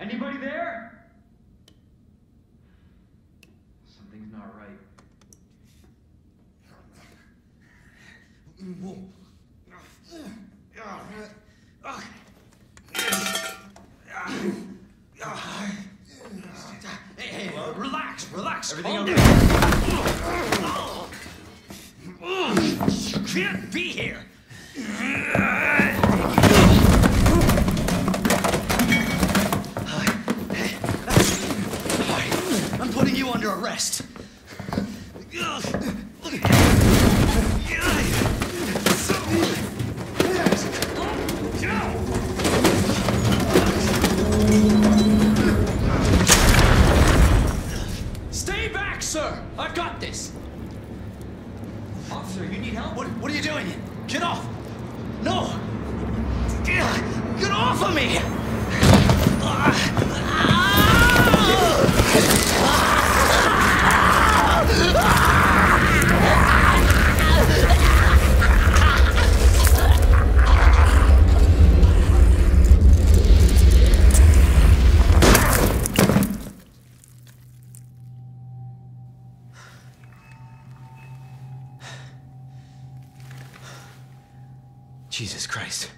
Anybody there? Something's not right. Relax, relax. Everything calm okay? down. You can't be here. I'm putting you under arrest. Sir! I've got this! Officer, you need help? What, what are you doing? Get off! No! Get off of me! Ah. Jesus Christ.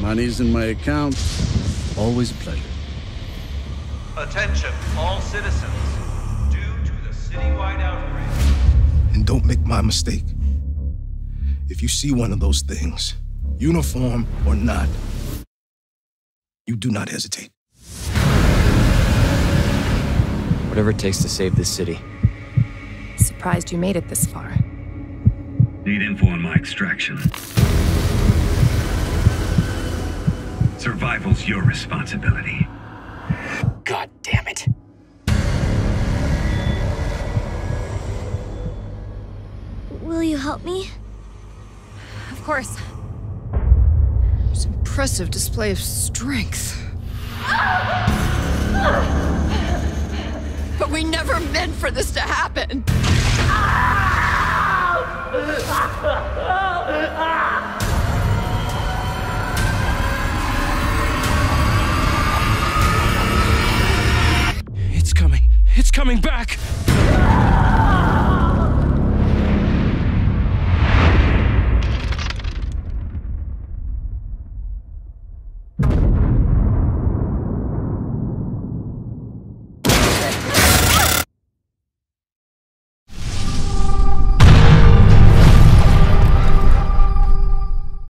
Money's in my account. Always a pleasure. Attention, all citizens. Due to the citywide outbreak, And don't make my mistake. If you see one of those things, uniform or not, you do not hesitate. Whatever it takes to save this city. Surprised you made it this far. Need info on my extraction. Survival's your responsibility. God damn it. Will you help me? Of course. It's an impressive display of strength. coming back!